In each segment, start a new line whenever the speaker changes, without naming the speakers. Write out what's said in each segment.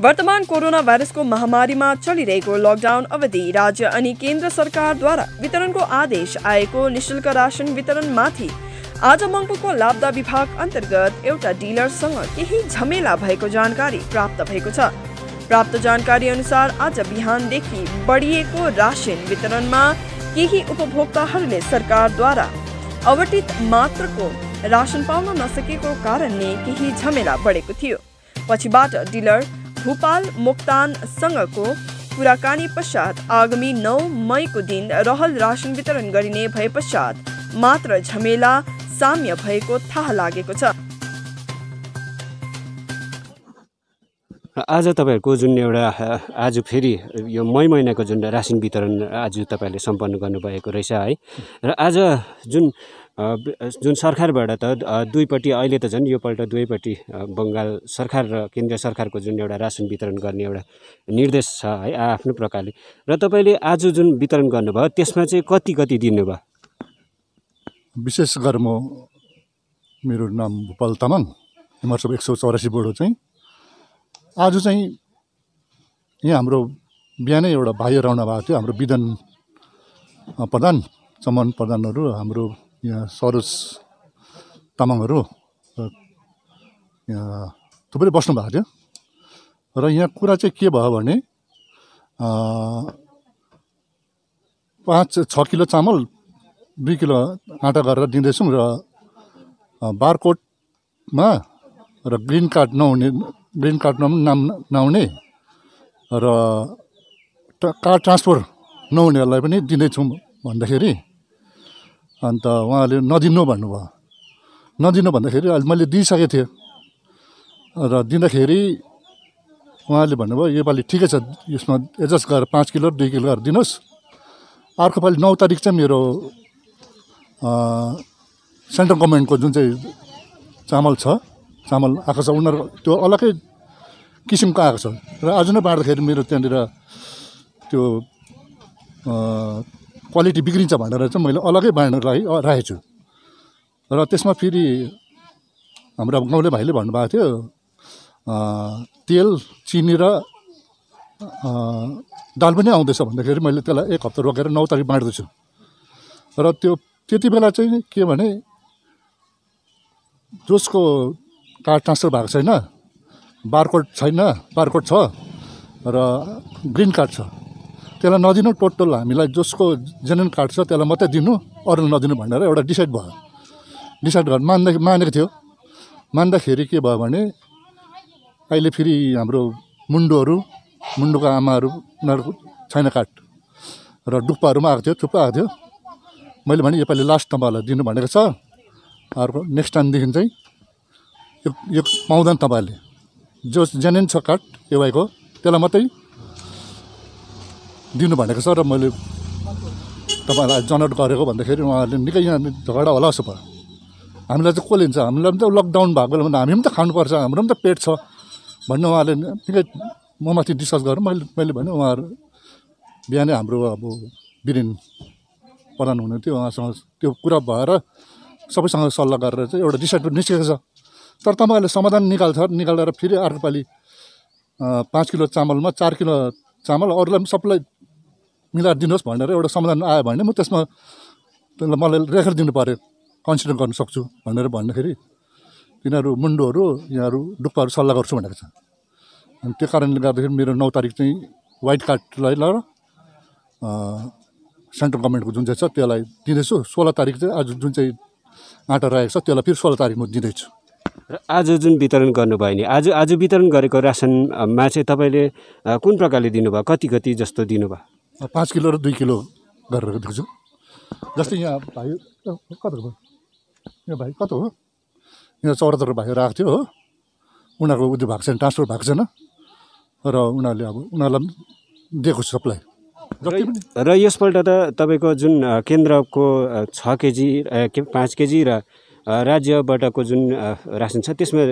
वर्तमान कोरोना भाइरसको महामारीमा चलिरहेको लकडाउन अवधि राज्य अनि केन्द्र सरकारद्वारा वितरणको आदेश आएको निशुल्क राशन वितरणमाथि आज मङ्पूको लाब्दा विभाग अन्तर्गत एउटा डिलरसँग केही झमेला भएको जानकारी प्राप्त भएको छ। प्राप्त जानकारी अनुसार आज बिहानदेखि बढिएको राशन वितरणमा केही उपभोक्ताहरूले सरकारद्वारा आवटित मात्रको राशन पाउन नसकेको कारणले केही झमेला बढेको थियो। पछिबाट डिलर भूपाल मोक्तानसँगको कुराकानी पश्चात आगामी नौ मईको दिन रहल राशन वितरण गरिने भए पश्चात मात्र झमेला साम्य भएको थाहा लागेको छ।
आज तपाईँहरूको जुन एउटा आज फेरि यो मई महिनाको जुन रासन वितरण आज तपाईँहरूले सम्पन्न गर्नुभएको रहेछ है। र आज जुन जुन सरकारबाट त दुईपट्टि अहिले त झन् योपल्ट दुवैपट्टि बङ्गाल सरकार र केन्द्र सरकारको जुन एउटा रासन वितरण गर्ने एउटा निर्देश छ है आफ्नो प्रकारले। र तपाईँले आज जुन वितरण गर्नुभयो त्यसमा चाहिँ कति कति दिनुभयो?
विशेष गरेर म मेरो नाम भूपाल तामाङ हिमाचल एक सौ चौरासी बोर्ड हो चाहिँ। आज चाहिँ यहाँ हाम्रो बिहानै एउटा भाइहरू आउनु भएको थियो हाम्रो विधान प्रधान चमन प्रधानहरू हाम्रो यहाँ सरोज तामाङहरू र यहाँ थुप्रै बस्नु भएको थियो। र यहाँ कुरा चाहिँ के भयो भने पाँच छ किलो चामल दुई किलो आँटा गरेर दिँदैछौँ र अ, बारकोडमा र ग्रिन कार्ड नहुने ग्रिन कार्डमा पनि नाम नआउने र कार्ड ट्रान्सफर नहुनेहरूलाई पनि दिँदैछौँ भन्दाखेरि अन्त उहाँले नदिनु भन्नुभयो। नदिनु भन्दाखेरि अहिले मैले दिइसकेको थिएँ। र दिँदाखेरि उहाँले भन्नुभयो योपालि ठिकै छ यसमा एडजस्ट गरेर पाँच किलो दुई किलो गरेर दिनुहोस्। अर्को पालि नौ तारिक चाहिँ मेरो सेन्ट्रल गभर्मेन्टको जुन चाहिँ चामल छ चामल आएको छ उनीहरू त्यो अलग्गै किसिमको आएको छ। र आज नै बाँड्दाखेरि मेरो त्यहाँनिर त्यो क्वालिटी बिग्रिन्छ भनेर चाहिँ मैले अलग्गै बाँड्न राखेँ राखेको छु र त्यसमा फेरि हाम्रो गाउँले भाइले भन्नुभएको थियो तेल चिनी र दाल पनि आउँदैछ भन्दाखेरि मैले त्यसलाई एक हप्ता रोकेर नौ तारिक बाँड्दैछु। र त्यो त्यति बेला चाहिँ के भने जसको कार्ड ट्रान्सफर भएको छैन बारकोड छैन बारकोड छ र ग्रिन कार्ड छ। त्यसलाई नदिनु टोटल हामीलाई जसको जेन्युन कार्ड छ त्यसलाई मात्रै दिनु अरूलाई नदिनु भनेर एउटा डिसाइड भयो। डिसाइड गरेर मान्दा मानेको थियो। मान्दाखेरि के भयो भने अहिले फेरि हाम्रो मुन्डोहरू मुन्डोको आमाहरू उनीहरूको छैन कार्ड। र डुक्पाहरू पनि आएको थियो थुप्रो आएको थियो। मैले भने योपालि लास्ट तपाईँहरूलाई दिनु भनेको छ। अर्को नेक्स्ट टाइमदेखि चाहिँ यो यो पाउँदैन तपाईँहरूले। जो जेन्युन छ कार्ड एवाईको त्यसलाई मात्रै दिनु भनेको छ र मैले तपाईँहरूलाई जनौट गरेको भन्दाखेरि उहाँहरूले निकै यहाँ झगडा होला जस्तो भयो। हामीलाई चाहिँ को लिन्छ? हामीलाई पनि त लकडाउन भएको बेलामा हामी पनि त खानुपर्छ हाम्रो पनि त पेट छ भन्ने उहाँले निकै ममाथि डिस्कस गरेर मैले मैले भने उहाँहरू बिहानै हाम्रो अब बिरेन प्रधान हुनुहुन्थ्यो उहाँसँग त्यो कुरा भएर सबैसँग सल्लाह गरेर चाहिँ एउटा डिसाइड निस्केको छ। तर तपाईँहरूले समाधान निकाल्छ निकालेर फेरि अर्को पालि अ, पाँच किलो चामलमा चार किलो चामल अरूलाई पनि सबलाई मिलाएर दिनुहोस् भनेर एउटा समाधान आयो भने म त्यसमा त्यसलाई मलाई रेखर दिनु पऱ्यो कन्सिडर गर्न सक्छु भनेर भन्दाखेरि तिनीहरू मुन्डोहरू यहाँहरू डुक्पाहरू सल्लाह गर्छु भनेको छ। अनि त्यो कारणले गर्दाखेरि मेरो नौ तारिक चाहिँ वाइट कार्डलाई ल सेन्ट्रल गभर्मेन्टको जुन चाहिँ छ त्यसलाई दिँदैछु। सोह्र तारिक चाहिँ आज जुन चाहिँ आँटा रहेको छ त्यसलाई फेरि सोह्र तारिक म दिँदैछु।
र आज जुन वितरण गर्नुभयो नि आज आज वितरण गरेको रासनमा चाहिँ तपाईँले कुन प्रकारले दिनुभयो? कति कति जस्तो दिनुभयो?
पाँच किलो र दुई किलो गरेर दिएको छु। जस्तै यहाँ भाइ कता हो यहाँ भाइ कता हो? यहाँ चौरात्तर भाइहरू आएको थियो हो। उनीहरूको उयो भएको छैन ट्रान्सफर भएको छैन। र उनीहरूले अब उनीहरूलाई पनि दिएको छु पनि
र यसपल्ट त तपाईँको जुन केन्द्रको छ केजी के पाँच केजी र राज्यबाटको जुन रासन छ त्यसमा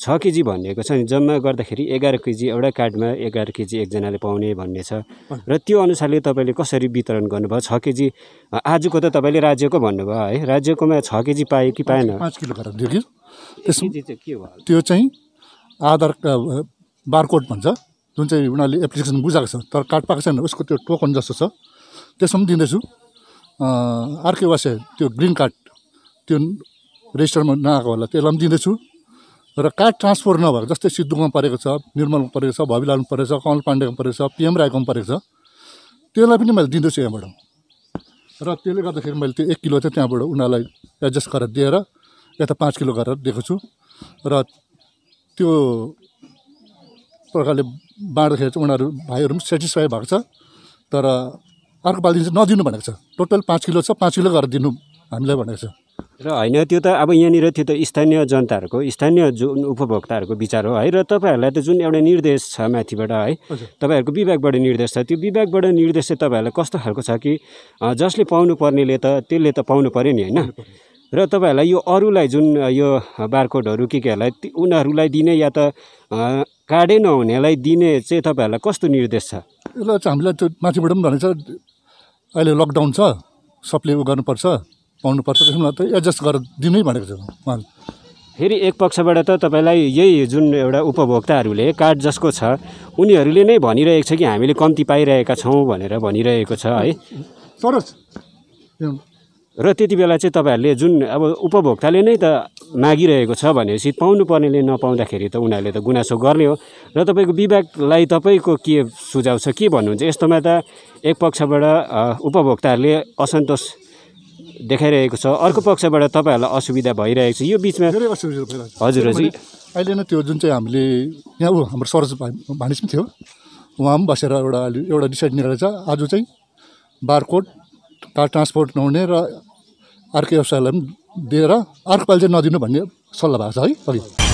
छ केजी भनिएको छ नि जम्मा गर्दाखेरि एघार केजी एउटा कार्डमा एघार केजी एकजनाले पाउने भन्ने छ। र त्यो अनुसारले तपाईँले कसरी वितरण गर्नुभयो? छ केजी आजको त तपाईँले राज्यको भन्नुभयो है? राज्यकोमा छ केजी पायो कि पाएन?
पाँच किलो गरेर दियो कि?
के भयो
त्यो चाहिँ आधार बारकोड भन्छ जुन चाहिँ उनीहरूले एप्लिकेसन बुझाएको छ तर कार्ड पाएको छैन उसको त्यो टोकन जस्तो छ। त्यसमा पनि दिँदैछु। अर्कै वासे त्यो ग्रिन कार्ड त्यो रेजिस्टरमा नआएको होला त्यसलाई पनि दिँदैछु। र कार्ड ट्रान्सफर नभएको जस्तै सिद्धुमा परेको छ निर्मलमा परेको छ भविलालमा परेको छ कमल पाण्डेमा परेको छ पिएम राईकोमा परेको छ त्यसलाई पनि मैले दिँदैछु यहाँबाट। र त्यसले गर्दाखेरि मैले त्यो एक किलो चाहिँ त्यहाँबाट उनीहरूलाई एडजस्ट गरेर दिएर यता पाँच किलो गरेर दिएको छु। र त्यो प्रकारले बाँड्दाखेरि चाहिँ उनीहरू भाइहरू पनि सेटिस्फाई भएको छ। तर अर्को पालि चाहिँ नदिनु भनेको छ। टोटल पाँच किलो छ पाँच किलो गरेर दिनु हामीलाई भनेको छ।
र होइन त्यो त अब यहाँनिर त्यो त स्थानीय जनताहरूको स्थानीय जुन उपभोक्ताहरूको विचार हो है। र तपाईँहरूलाई त जुन एउटा निर्देश छ माथिबाट है तपाईँहरूको विभागबाट निर्देश छ त्यो विभागबाट निर्देश चाहिँ तपाईँहरूलाई कस्तो खालको छ कि जसले पाउनु पर्नेले त त्यसले त पाउनु पऱ्यो नि होइन? र तपाईँहरूलाई यो अरूलाई जुन यो बारकोडहरू के केहरूलाई उनीहरूलाई दिने या त कार्डै नहुनेलाई दिने चाहिँ तपाईँहरूलाई कस्तो निर्देश छ?
चाहिँ हामीलाई त्यो माथिबाट पनि भनेको छ अहिले लकडाउन छ सबले उ गर्नुपर्छ। पाउनुपर्छ त्यसमा त एडजस्ट गरेर दिनै भनेको छ उहाँले
फेरि एक पक्षबाट त तपाईँलाई यही जुन एउटा उपभोक्ताहरूले कार्ड जसको छ उनीहरूले नै भनिरहेको छ कि हामीले कम्ती पाइरहेका छौँ भनेर भनिरहेको छ है?
सरोज यो
र त्यति बेला चाहिँ तपाईँहरूले जुन अब उपभोक्ताले नै त मागिरहेको छ भनेपछि पाउनु पर्नेले नपाउँदाखेरि त उनीहरूले त गुनासो गर्ने हो। र तपाईँको विभागलाई तपाईँको के सुझाव छ के भन्नुहुन्छ? यस्तोमा त एक पक्षबाट उपभोक्ताहरूले असन्तोष देखाइरहेको छ। अर्को पक्षबाट तपाईँहरूलाई असुविधा भइरहेको छ। यो बिचमा
धेरै असुविधा भइरहेको छ।
हजुर हजुर।
अहिले नै त्यो जुन चाहिँ हामीले यहाँ ऊ हाम्रो सरोज भानिज पनि थियो। उहाँ पनि बसेर एउटा अहिले एउटा डिसाइड निकालेको छ। आज चाहिँ बारकोड कार्ड ट्रान्सपोर्ट नहुने र अर्को व्यवसायलाई पनि दिएर अर्को पालि चाहिँ नदिनु भन्ने सल्लाह भएको छ है। अघि।